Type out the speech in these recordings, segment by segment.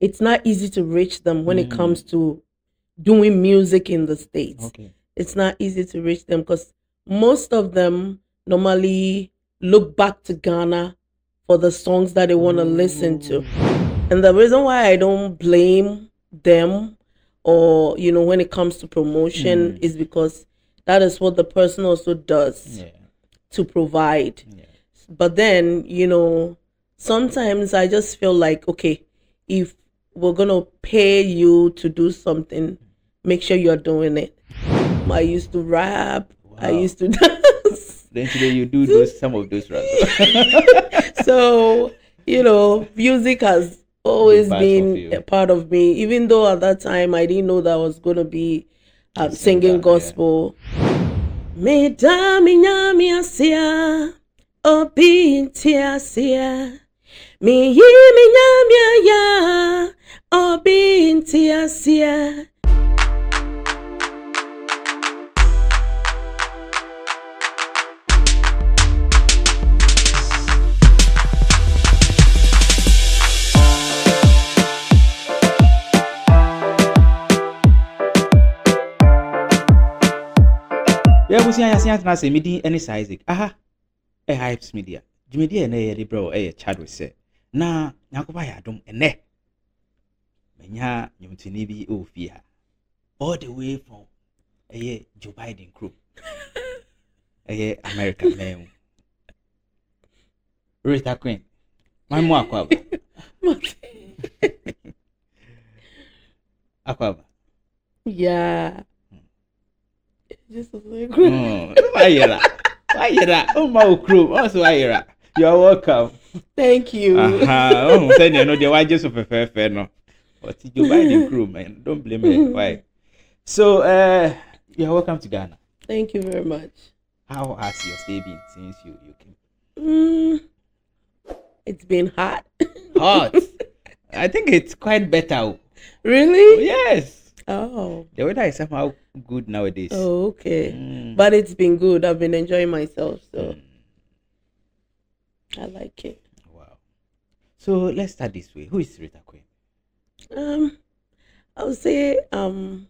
it's not easy to reach them when it Mm. comes to doing music in the states. Okay. It's not easy to reach them because most of them normally look back to Ghana for the songs that they want to listen to. And the reason why I don't blame them or, you know, when it comes to promotion Mm. is because that is what the person also does Yeah. to provide. Yeah. But then, you know, sometimes I just feel like, okay, if we're going to pay you to do something, make sure you're doing it. I used to rap, I used to dance. Then today you do those some of those raps. so, you know, music has always Big part of been a part of me, even though at that time I didn't know that I was going to be uh, singer, singing yeah. gospel. Me da mi nya mi asia, obi nti asia. Me yi mi nya mi aya, obi nti asia. Yeah, we see I see I say me din any size. Aha. E hypes media. Dwumadi na yɛ de bro ɛyɛ chad sɛ na nyankopɔn ayɛ adom ɛnɛ. Manya nnwomtoni bi ɛwɔ fie ha all the way from ɛyɛ joe biden kurom ɛyɛ america man. Mu rita queen. Man mu akɔ aba akɔ aba yeah. Just a second. Mm, wayera wayera ɔma wo kurom ɔso wayera you are welcome Thank you. Aha, oh, sɛnea no deɛ wagye so fɛfɛɛfɛ no you buy the crew man don't blame me. why so uh, you are welcome to ghana Thank you very much. how has your stay been since you, you came Mm, it's been hot. hot i think it's quite better oh, really? yes Oh. the weather is somehow good nowadays Oh, okay. Mm. But it's been good. I've been enjoying myself, so Mm, I like it. wow so let's start this way who is rita queen Um, I would say um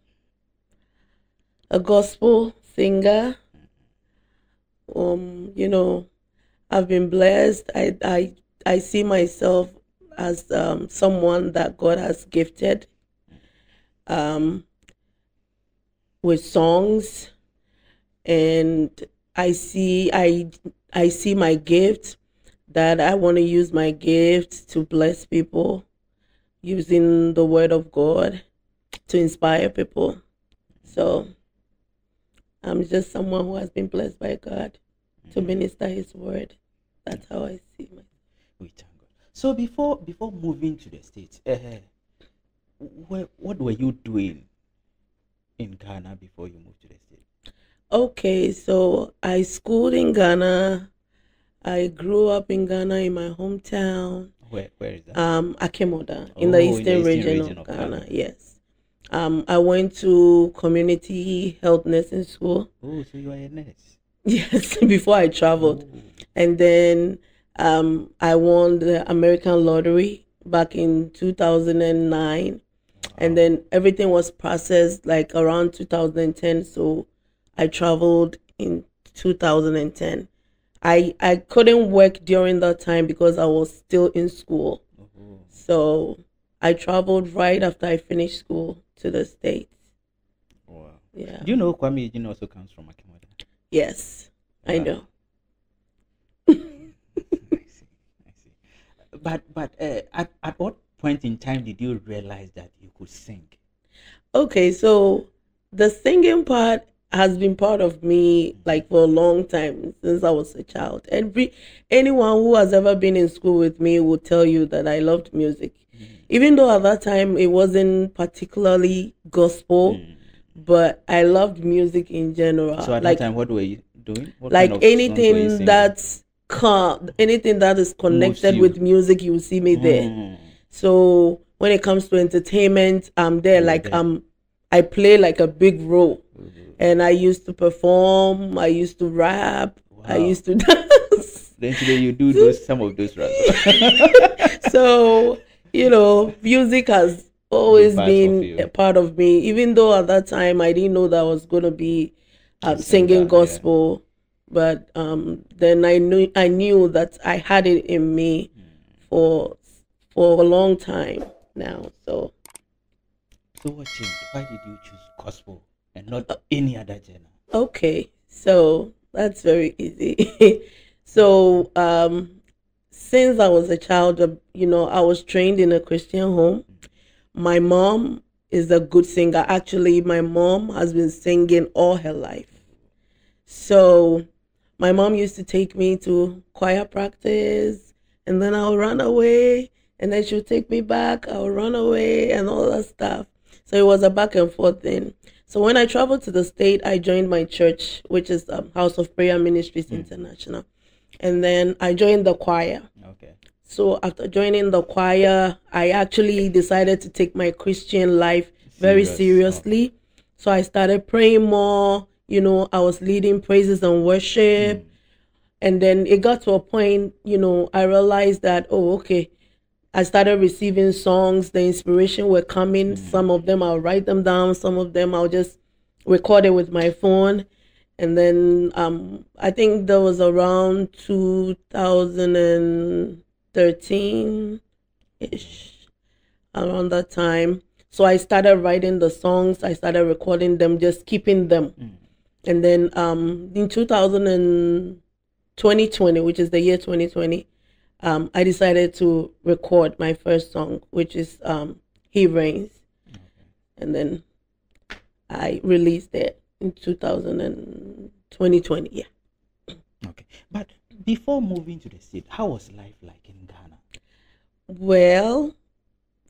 a gospel singer. Um, you know, I've been blessed. I I I see myself as um someone that God has gifted um with songs and I see I I see my gift that I want to use my gift to bless people using the word of God to inspire people. So I'm just someone who has been blessed by God to minister his word. That's how I see myself. we thank god so before before moving to the states uh, where, what were you doing in ghana before you moved to the states Okay, so I schooled in Ghana. I grew up in Ghana in my hometown, where where is that um, Akim Oda, Oh, in the in the eastern, eastern region, region of Ghana. Ghana. Yes. Um, I went to community health nursing school. oh so you are a nurse Yes, before I traveled. Oh. and then um, I won the American lottery back in 2009, and then everything was processed like around 2010. So I traveled in 2010. I I couldn't work during that time because I was still in school. Oh. So I traveled right after I finished school to the states. wow Yeah. do you know kwame Eugene also comes from Akim Oda Yes, I know. I see. I see. But but uh, at at what point in time did you realize that you could sing? Okay, so the singing part has been part of me like for a long time since I was a child. Every anyone who has ever been in school with me will tell you that I loved music. Even though at that time it wasn't particularly gospel, Mm. but I loved music in general. So at like that time, what were you doing? What like kind of songs were you anything that's con- anything that is connected with music, you will see me there. Mm. So when it comes to entertainment, I'm there. You're Like um, I play like a big role. And I used to perform. I used to rap. I used to dance. Then today you do those some of those raps. so you know, music has always been a part of me. Even though at that time I didn't know that I was gonna be um, singing yeah. gospel, but um, then I knew I knew that I had it in me for for a long time now. So So what changed? Why did you choose gospel and not any other genre? Okay, so that's very easy. so, um, since I was a child, uh, you know, I was trained in a Christian home. My mom is a good singer. Actually, my mom has been singing all her life. So, my mom used to take me to choir practice, and then I'll run away, and then she'll take me back. I'll run away, and all that stuff. So it was a back and forth thing. So when I traveled to the state, I joined my church, which is um, House of Prayer Ministries International, and then I joined the choir. Okay. So after joining the choir, I actually decided to take my Christian life very Serious. seriously. So I started praying more. You know, I was leading praises and worship. And then it got to a point, you know, I realized that, oh, okay. I started receiving songs, the inspiration were coming. Some of them I'll write them down, some of them I'll just record it with my phone. And then um, I think there was around 2013 ish, around that time. So I started writing the songs, I started recording them, just keeping them. And then um, in 2000 and 2020, which is the year 2020, um, I decided to record my first song, which is um, He Reigns. And then I released it in 2000 2020. Yeah. Okay. But before moving to the state, how was life like in Ghana? Well,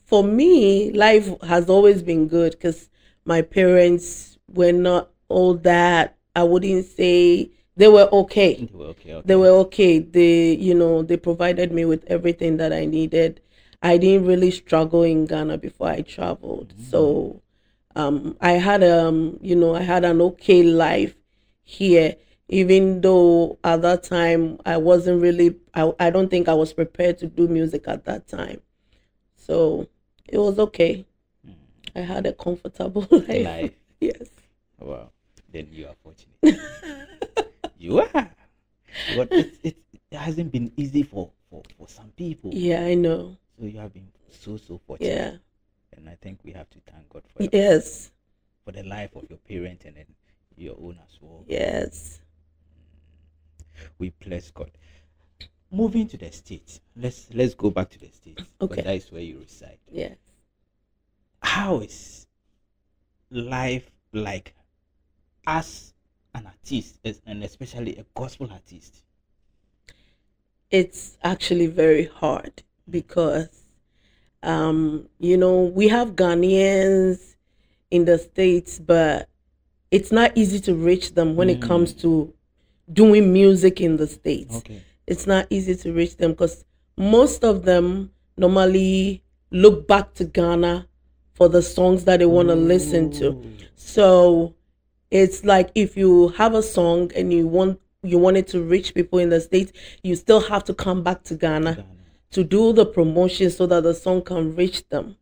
for me, life has always been good because my parents were not all that. I wouldn't say they were okay. They were okay. okay. they were okay they you know they provided me with everything that i needed i didn't really struggle in ghana before i traveled so um i had um you know i had an okay life here even though at that time i wasn't really i, I don't think i was prepared to do music at that time so it was okay i had a comfortable life, Life. yes Wow. Then you are fortunate. you are. But it, it, it hasn't been easy for, for, for some people. yeah i know So you have been so, so fortunate. yeah And I think we have to thank God for, yes for the life of your parent and then your own as well. yes We bless God. Moving to the States. Let's let's go back to the States. Okay. That is where you reside. yes How is life like as an artist and especially a gospel artist? it's actually very hard because um you know we have Ghanaians in the states but it's not easy to reach them when it comes to doing music in the states Okay. it's not easy to reach them because most of them normally look back to Ghana for the songs that they want to listen to so it's like if you have a song and you want you want it to reach people in the states, you still have to come back to Ghana, Ghana. to do the promotion so that the song can reach them,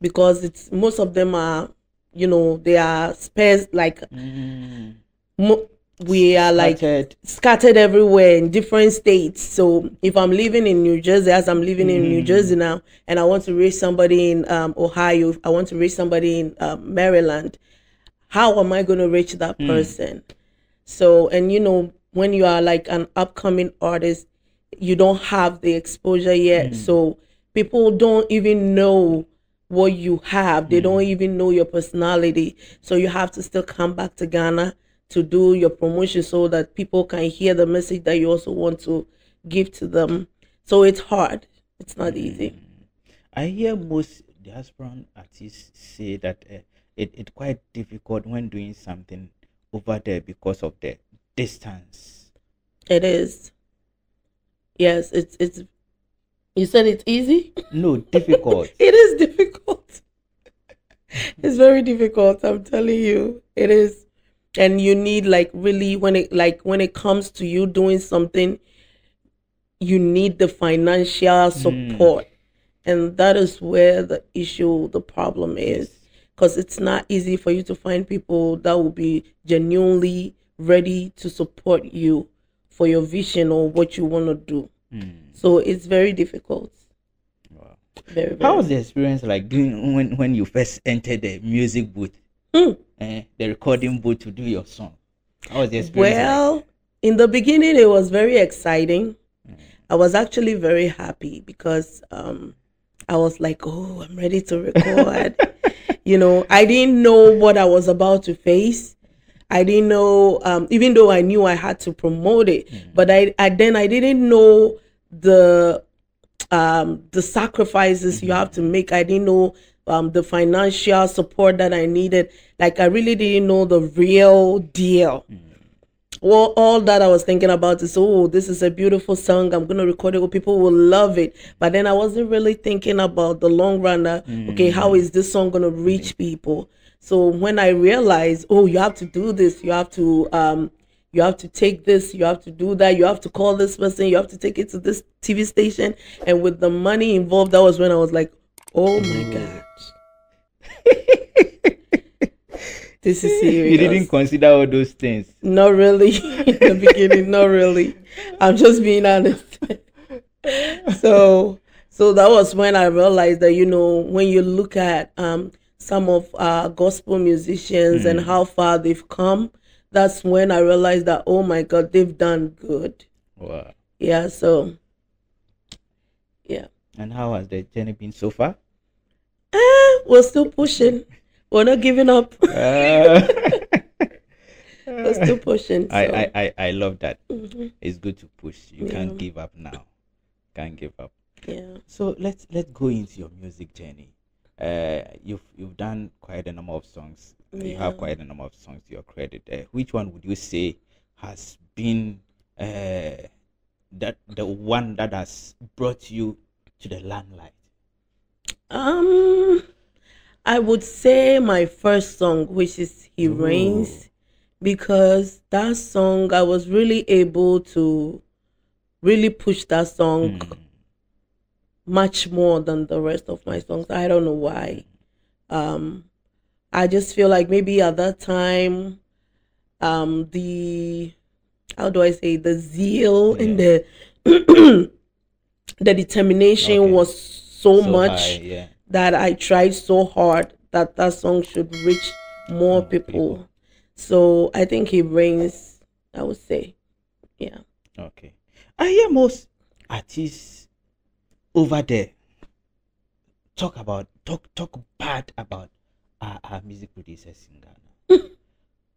because it's most of them are, you know, they are spares like Mm. mo- we are like Started- scattered everywhere in different states. So if I'm living in New Jersey, as I'm living in New Jersey now, and I want to reach somebody in um, Ohio, I want to reach somebody in um, Maryland, how am I going to reach that hmm. person? So, and you know, when you are like an upcoming artist, you don't have the exposure yet. Hmm. So people don't even know what you have. They don't hmm. even know your personality. So you have to still come back to Ghana to do your promotion so that people can hear the message that you also want to give to them. So it's hard. It's not easy. I hear most diasporan artists say that uh, it it's quite difficult when doing something over there because of the distance. It is. Yes, it's it's you said it's easy? No, difficult. It is difficult. it's very difficult, I'm telling you. It is. And you need like really when it like when it comes to you doing something, you need the financial hmm. support. And that is where the issue, the problem is. Because it's not easy for you to find people that will be genuinely ready to support you for your vision or what you want to do. So it's very difficult. Wow. Very, very. How was the experience like doing when when you first entered the music booth, Hmm. eh, the recording booth to do your song? How was the experience? like? Well, in the beginning, it was very exciting. I was actually very happy because um, I was like, oh, I'm ready to record. you know, I didn't know what I was about to face. I didn't know, um, even though I knew I had to promote it, but I, I then I didn't know the um, the sacrifices you have to make. I didn't know um, the financial support that I needed. Like I really didn't know the real deal. Well, all that I was thinking about is, oh, this is a beautiful song. I'm gonna record it. Well, people will love it. But then I wasn't really thinking about the long run. That, Okay, how mm. is this song gonna reach mm. people? So when I realized, oh, you have to do this. You have to um, you have to take this. You have to do that. You have to call this person. You have to take it to this TV station. And with the money involved, that was when I was like, oh my god, this is serious. You didn't consider all those things. Not really in the beginning, not really. I'm just being honest. so so that was when I realized that you know when you look at um some of our gospel musicians and how far they've come, that's when I realized that oh my god, they've done good. Wow. Yeah, so yeah. And how has the journey been so far? Eh, we're still pushing. We're not giving up. Uh, We're still pushing. So. I, I, I, love that. Mhm. It's good to push. You can't give up now. Can't give up. yeah. So let's let's go into your music journey. Uh, you've you've done quite a number of songs. You have quite a number of songs to your credit. Uh, which one would you say has been uh, that the one that has brought you to the limelight? Um, I would say my first song, which is "He Reigns," because that song I was really able to really push that song much more than the rest of my songs. I don't know why. Um, I just feel like maybe at that time, um, the how do I say the zeal and the the determination Okay. was so, So much high, yeah. That I tried so hard that that song should reach more people. So I think He Reigns, I would say, yeah. Okay. I hear most artists over there talk about talk talk bad about our, our music producers in Ghana.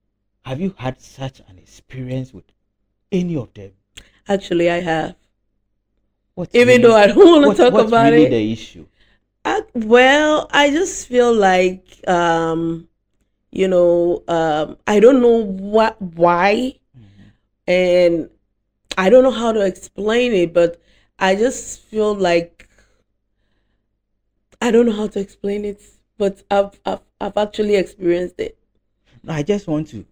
Have you had such an experience with any of them? Actually, I have. What's Even really- though I don't want to talk about really it. the issue? I, well, I just feel like, um, you know, um, I don't know what why, and I don't know how to explain it, but I just feel like I don't know how to explain it, but I've I've, I've actually experienced it. No, I just want to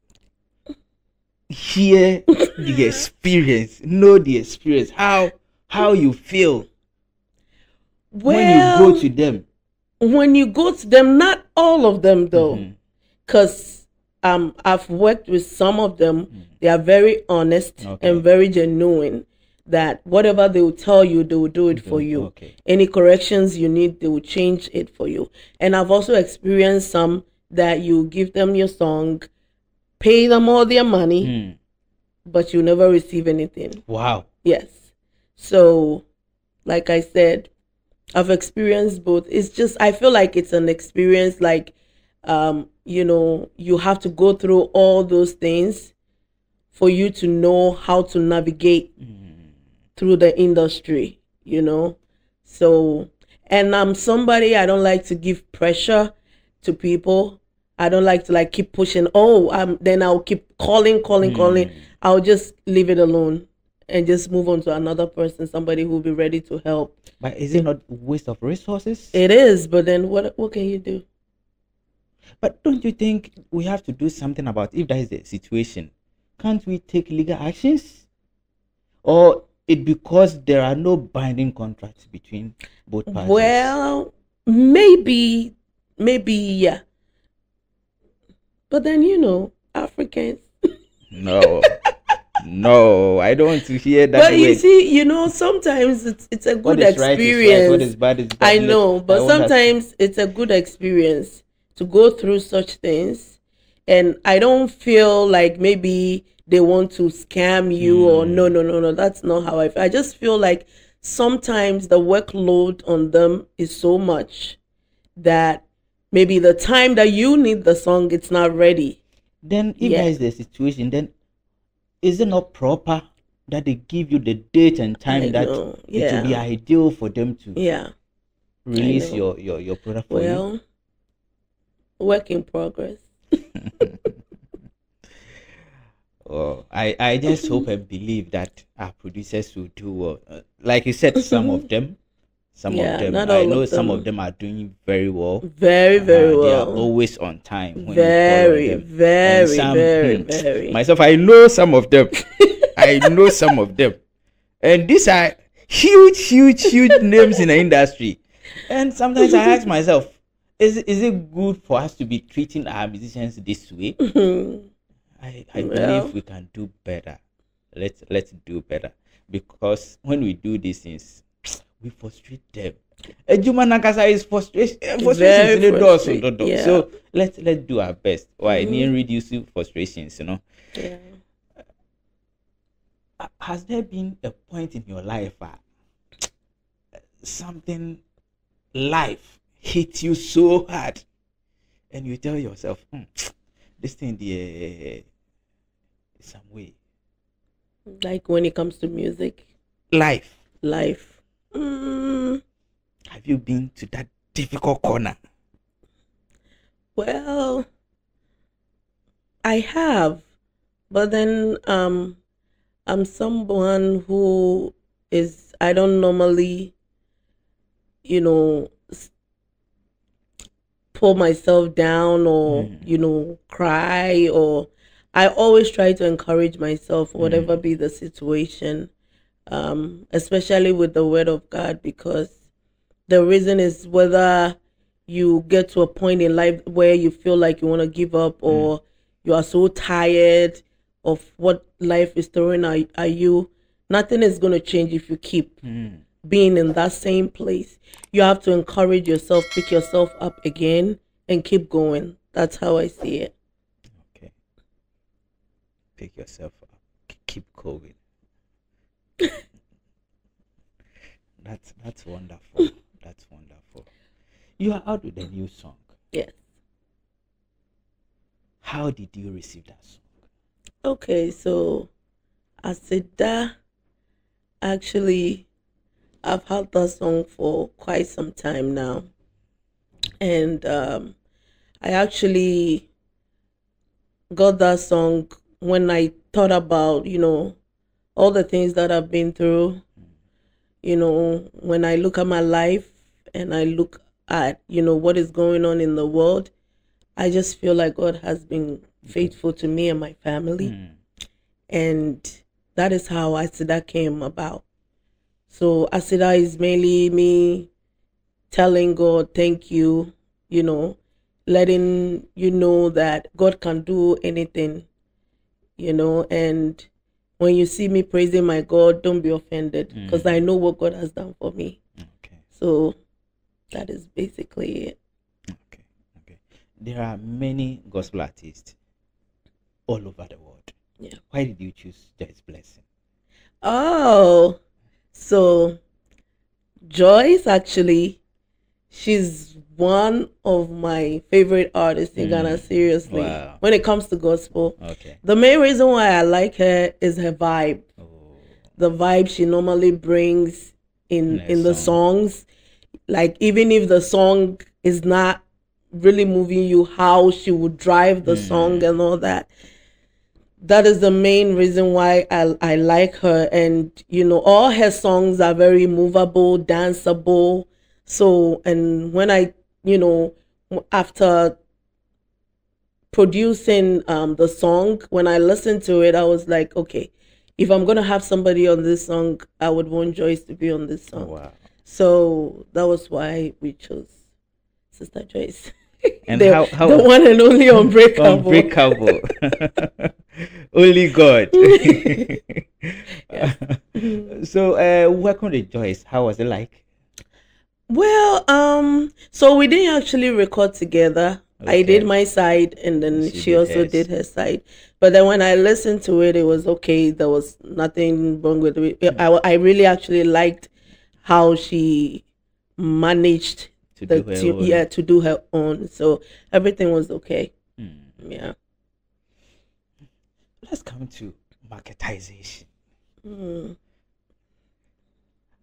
hear the experience, know the experience, how how you feel Well, when you go to them. when you go to them, not all of them though, because um I've worked with some of them. They are very honest Okay. and very genuine. That whatever they will tell you, they will do it for you. Okay. Any corrections you need, they will change it for you. And I've also experienced some that you give them your song, pay them all their money, Hmm. but you never receive anything. Wow. Yes. So, like I said, I've experienced both. It's just I feel like it's an experience like um, you know, you have to go through all those things for you to know how to navigate through the industry, you know. So, and I'm somebody I don't like to give pressure to people. I don't like to like keep pushing. Oh, um, then I'll keep calling, calling, calling. I'll just leave it alone and just move on to another person, somebody who will be ready to help. But is it not waste of resources? It is, but then what what can you do? But don't you think we have to do something about if that is the situation? Can't we take legal actions? Or it because there are no binding contracts between both parties? Well, maybe, maybe, yeah. But then, you know, Africans. no. no, I don't want to hear that. But you see, you know, sometimes it's it's a What good is right is experience. right, what is bad is bad. I know, but that- sometimes it's a good experience to go through such things. And I don't feel like maybe they want to scam you or hmm. no, no, no, no. That's not how I feel. I just feel like sometimes the workload on them is so much that maybe the time that you need the song, it's not ready. Then, if Yeah. that is the situation, then is it not proper that they give you the date and time I that know, it will be ideal for them to Yeah. release your, your, your product for you? Well, work in progress. Oh, I, I just hope and believe that our producers will do well. Uh, like you said, some of them, some Yeah, of them, I know of some them. of them are doing very well. Very, very Uh, They are always on time. when you call on Very, very, some- very, hmm, very. Myself, I know some of them. I know some of them. And these are huge, huge, huge names in the industry. And sometimes I ask myself, is, it- is it good for us to be treating our musicians this way? I, I Well. believe we can do better. Let's let's do better because when we do these things, we frustrate them. Ejuma Nakasa is frustration. Frustrations Very in the door, so, do- do. yeah. so let's let's do our best. Why? Mhm. Need reduce frustrations, you know. yeah. Uh, Has there been a point in your life uh, something life hit you so hard, and you tell yourself, "Hmm, this thing the some way Like when it comes to music, life life. Mm, have you been to that difficult corner? Well, I have, but then um, I'm someone who is I don't normally, you know, pull myself down or Mm. you know cry or I always try to encourage myself, whatever be the situation, um, especially with the Word of God, because the reason is whether you get to a point in life where you feel like you want to give up or you are so tired of what life is throwing at, at you, nothing is going to change if you keep being in that same place. You have to encourage yourself, pick yourself up again, and keep going. That's how I see it. okay pick yourself up keep going that's that's wonderful that's wonderful you are out with a new song Yes. how did you receive that song Okay, so Aseda, actually, I've had that song for quite some time now. And um, I actually got that song when I thought about, you know, all the things that I've been through. You know, when I look at my life and I look at, you know, what is going on in the world, I just feel like God has been faithful to me and my family Hmm. and that is how Aseda came about. So Aseda is mainly me telling God thank you, you know, letting you know that God can do anything, you know, and when you see me praising my God, don't be offended mm. because I know what God has done for me. okay So that is basically it. Okay, okay. There are many gospel artists all over the world. Yeah. Why did you choose Joyce Blessing? Oh, so Joyce actually, she's one of my favorite artists in Ghana. Mm. Seriously, Wow. when it comes to gospel, Okay. the main reason why I like her is her vibe. Oh, The vibe she normally brings in In in the song. songs, like even if the song is not really moving you, how she would drive the mm. song and all that that is the main reason why I, I like her and you know all her songs are very movable danceable so and when i you know after producing um the song when i listened to it i was like okay if I'm gonna have somebody on this song, I would want Joyce to be on this Oh, song. wow. So that was why we chose Sister Joyce. And the, how- how- the one and only unbreakable. Unbreakable. Only God. so, uh, welcome to Joyce. How was it like? Well, um, so we didn't actually record together. I did my side and then She she, did also hers. did her side. But then when I listened to it, it was okay. There was nothing wrong with it. I, I really actually liked how she managed To the do her yeah to do her own. So everything was okay. Hmm. Yeah. Let's come to marketization. Mm.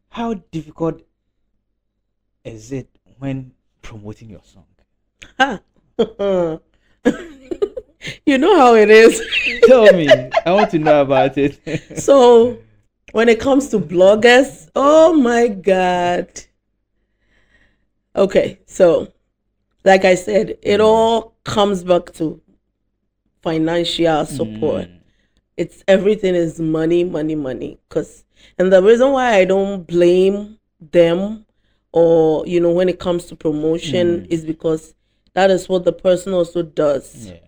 How difficult is it when promoting your song? You know how it is. Tell me. I want to know about it. so when it comes to bloggers, oh my god. Okay, so like I said, it all comes back to financial support. Mm. It's everything is money, money, money. Cause and the reason why I don't blame them or you know when it comes to promotion Mm. is because that is what the person also does Yeah.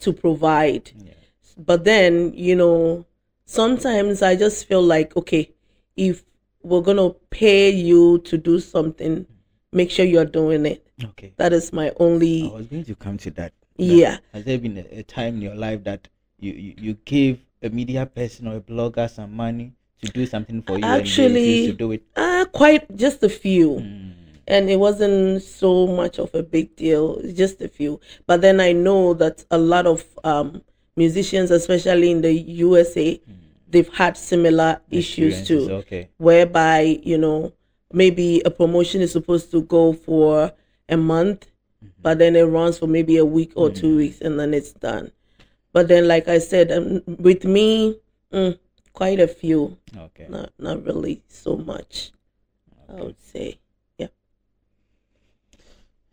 to provide Yeah. but then you know sometimes i just feel like okay if we're gonna pay you to do something make sure you're doing it Okay. that is my only I was going to come to that. yeah Has there been a, a time in your life that you, you, you gave a media person or a blogger some money to do something for you Actually- to do it? uh quite just a few Mm. and it wasn't so much of a big deal just a few but then i know that a lot of um musicians especially in the usa they've had similar issues too Okay. whereby you know maybe a promotion is supposed to go for a month but then it runs for maybe a week or two weeks and then it's done but then like i said um, with me mm, quite a few. Okay. not not really so much i would say Yeah.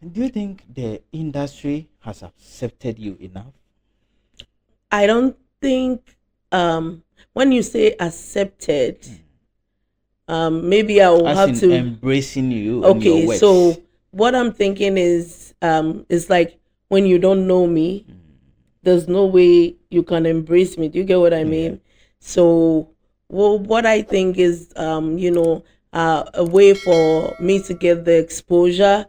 Do you think the industry has accepted you enough? i don't think um when you say accepted um maybe i will As have to embracing you okay so what i'm thinking is um it's like when you don't know me there's no way you can embrace me. Do you get what i mean so well, what i think is um you know uh, a way for me to get the exposure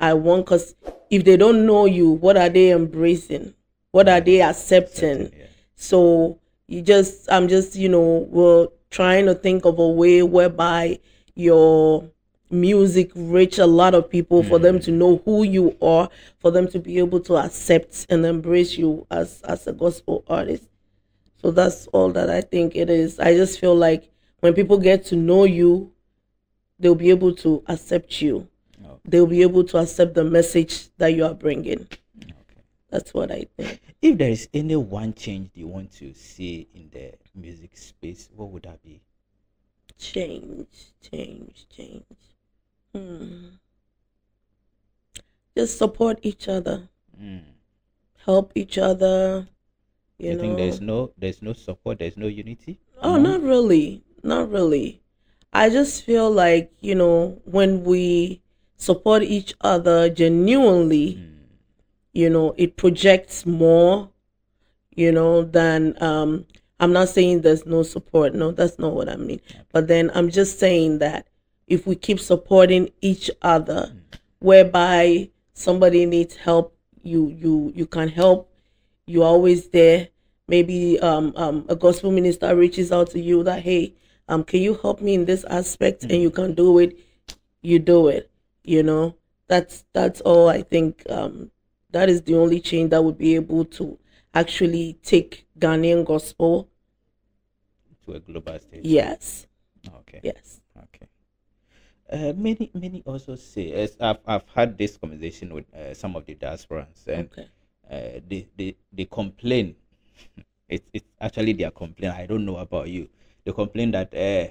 i want because if they don't know you what are they embracing what are they accepting Yeah. so you just, I'm just, you know, we're trying to think of a way whereby your music reach a lot of people for them to know who you are, for them to be able to accept and embrace you as as a gospel artist. So that's all that I think it is. I just feel like when people get to know you, they'll be able to accept you. Okay. They'll be able to accept the message that you are bringing. Okay. That's what I think. If there is any one change you want to see in the music space, what would that be? change, change, change. Hmm. Just support each other, Mm. help each other. You, You, know. think there's no there's no support, there's no unity? Oh, not really. Not really. I just feel like, you know, when we support each other genuinely, Mm. you know, it projects more, you know, than um I'm not saying there's no support. No, that's not what I mean. But then I'm just saying that if we keep supporting each other, whereby somebody needs help, you you you can help. You're always there. Maybe um um a gospel minister reaches out to you that hey um can you help me in this aspect and you can do it. You do it. You know that's that's all I think. Um, that is the only change that would be able to actually take Ghanaian gospel. To a global stage. Yes, Okay. yes. Okay. Uh, many many also say as I've I've had this conversation with uh, some of the diasporans and Okay. Uh, they, they they complain. it's it's actually their complaint. I don't know about you. They complain that uh,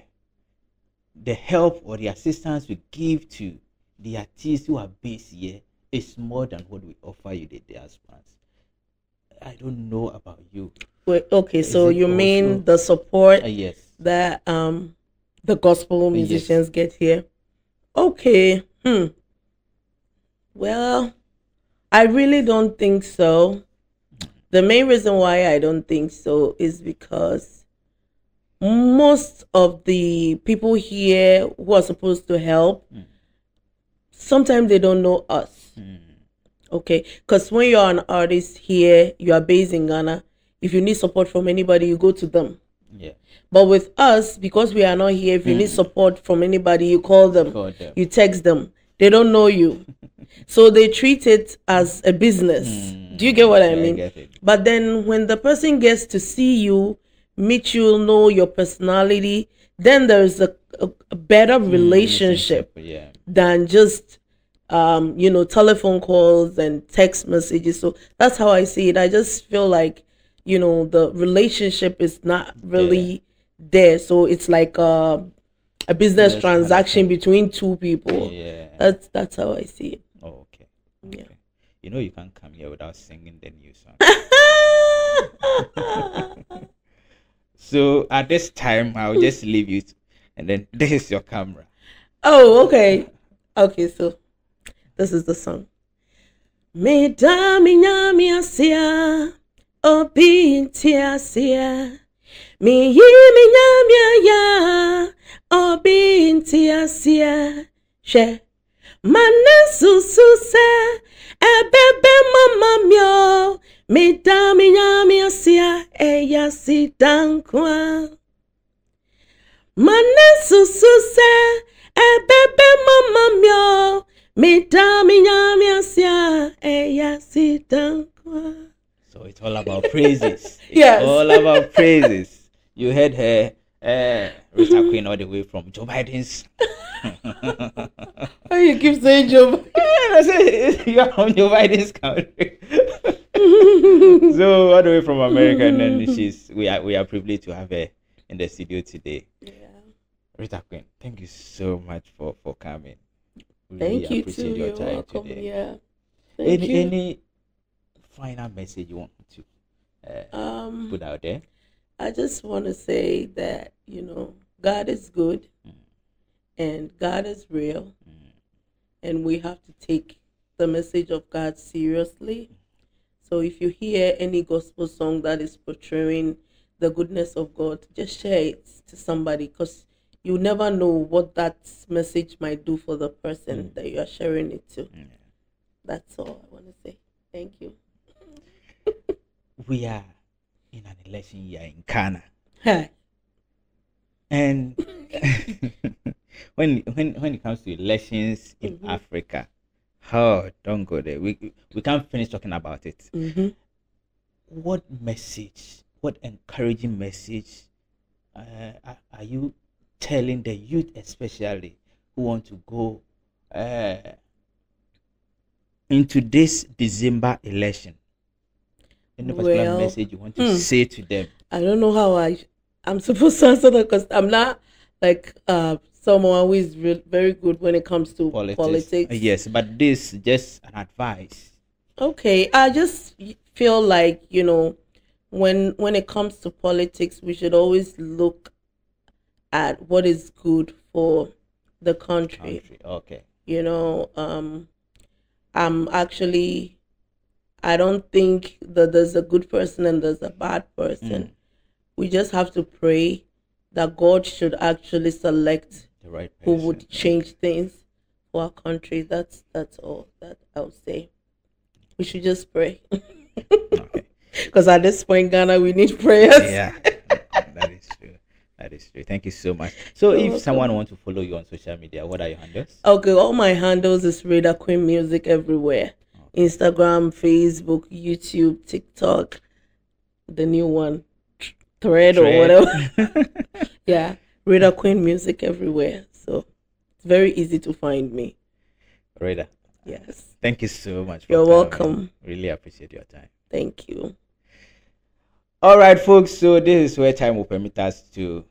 the help or the assistance we give to the artists who are based here is more than what we offer you the diasporans. I don't know about you. Wait, okay, Is so you mean the support Uh, yes. that um the gospel Yes. musicians get here? Okay. Hmm. Well, I really don't think so. The main reason why I don't think so is because most of the people here who are supposed to help Mm. sometimes they don't know us. Mm. Okay, because when you're an artist here, you are based in Ghana. If you need support from anybody, you go to them. Yeah. But with us, because we are not here, if you need support from anybody, you call them, Call them. you text them. They don't know you. so they treat it as a business. Do you get what I Yeah, mean? But then when the person gets to see you, meet you, know your personality, then there's a, a, a better relationship Yeah. than just um you know telephone calls and text messages so that's how i see it i just feel like you know the relationship is not really there so it's like a, a business Yes, transaction between two people Yeah. that's that's how i see it Oh, okay. Yeah. Okay. You know you can't come here without singing the new song. so at this time, I'll just leave you, and then this is your camera. oh okay okay so this is the song me da mi nya mi asia obi oh, nti asia mi yi mi nya mi aya obi nti asia hwɛ mana susu sɛ ɛbɛbɛ mama mi o mi da mi nya mi asia ɛyɛ si dankwa. Mana susu sɛ ɛbɛbɛ mama mi o mi da mi nya mi asia ɛyɛ si dankwa. So it's all about praises. It's Yes. all about praises. You heard her, uh, Rita Queen, all the way from Joe Biden's. Why you keep saying Joe? I said, you are from Joe Biden's country. so all the way from America, and then she's we are we are privileged to have her in the studio today. Yeah. Rita Queen, thank you so much for for coming. We Thank really you appreciate too. your You're time welcome. today. Yeah. Thank Any you. any final message you want to uh, um, put out there? I just want to say that you know God is good, Mm. and God is real, Mm. and we have to take the message of God seriously. So if you hear any gospel song that is portraying the goodness of God, just share it to somebody because you never know what that message might do for the person that you are sharing it to. Mm. That's all I want to say. Thank you. We are in an election year in Ghana. And when when when it comes to elections in Mhm. Africa, oh, don't go there. We we can't finish talking about it. hmm What message, what encouraging message, uh, are, are you telling the youth, especially who want to go uh, into this December election? Any particular Well, message you want to hmm. say to them? I don't know how I I'm supposed to answer that because I'm not like uh someone who is re- very good when it comes to Politics. politics. Uh, yes, but this just an advice. Okay, I just feel like you know when when it comes to politics, we should always look at what is good for the country. Country. Okay. You know, um, I'm actually I don't think that there's a good person and there's a bad person. Mm. We just have to pray that God should actually select The right who would change things for our country. That's that's all that I would say. We should just pray. Okay. Because at this point, Ghana, we need prayers. Yeah, that is true. That is true. Thank you so much. So, You're if welcome. someone wants to follow you on social media, what are your handles? Okay, all my handles is Rita Queen Music everywhere. Instagram, Facebook, YouTube, TikTok, the new one, Thread, or whatever. yeah, Rita Queen Music everywhere. So it's very easy to find me. Rita, Yes. thank you so much. For You're welcome. Really appreciate your time. Thank you. All right, folks. So this is where time will permit us to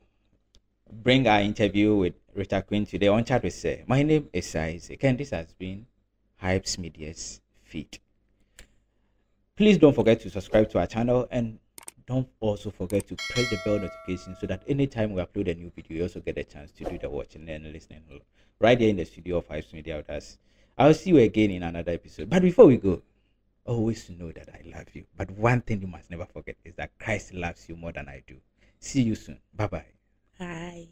bring our interview with Rita Queen today on Chat with Sir. My name is Isaac, and this has been Hypes Media's feed. Please don't forget to subscribe to our channel and don't also forget to press the bell notification so that anytime we upload a new video, you also get a chance to do the watching and listening right there in the studio of Hypes Media with us. I'll see you again in another episode. But before we go, always know that I love you. But one thing you must never forget is that Christ loves you more than I do. See you soon. Bye bye. Bye.